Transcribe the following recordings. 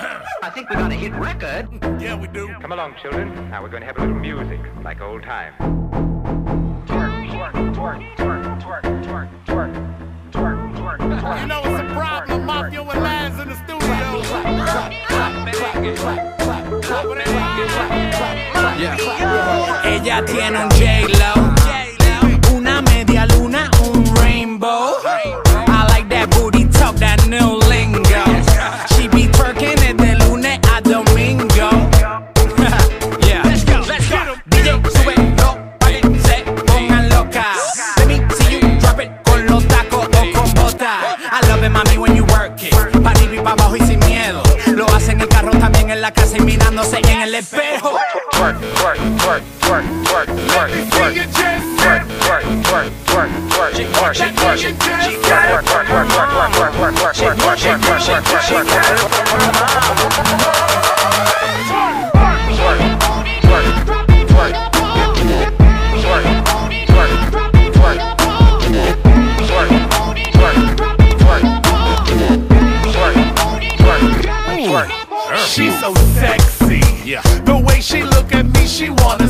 I think we got a hit record. Yeah, we do. Come along, children. Now we're going to have a little music, like old times. You know it's a problem, Mafia with Laz in the studio. Ella tiene un J-Lo, en la casa y mirándose en el espejo. She's so sexy. Yeah. The way she look at me, she wanna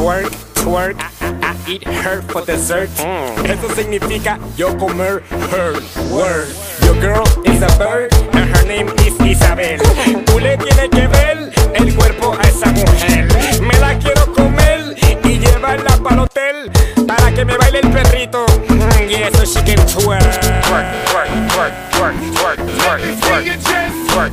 Twerk, twerk, I, I eat her for dessert. Eso significa yo comer her word. Your girl is a bird and her name is Isabel. Tú le tienes que ver el cuerpo a esa mujer. Me la quiero comer y llevarla para el hotel para que me baile el perrito. Mm, Y eso she can twerk. see you just Twerk,